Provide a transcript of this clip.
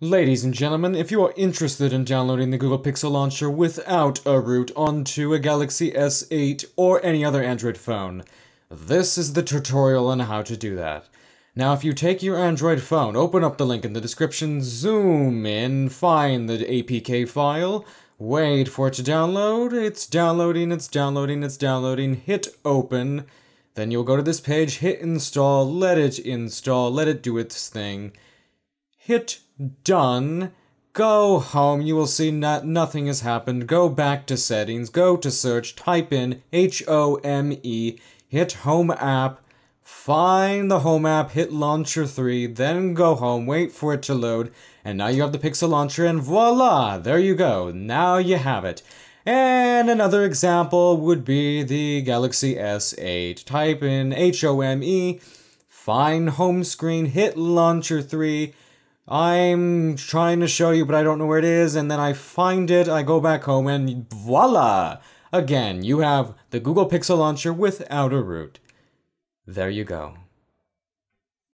Ladies and gentlemen, if you are interested in downloading the Google Pixel Launcher without a root onto a Galaxy S8 or any other Android phone, this is the tutorial on how to do that. Now, if you take your Android phone, open up the link in the description, zoom in, find the APK file, wait for it to download, it's downloading, it's downloading, it's downloading, hit open, then you'll go to this page, hit install, let it install, let it do its thing, hit done. Go home, you will see that nothing has happened. Go back to settings, go to search, type in H O M E, hit home app, find the home app, hit launcher 3, then go home, wait for it to load, and now you have the Pixel launcher, and voila! There you go, now you have it. And another example would be the Galaxy S8. Type in H O M E, find home screen, hit launcher 3, I'm trying to show you, but I don't know where it is, and then I find it, I go back home, and voila! Again, you have the Google Pixel Launcher without a root. There you go.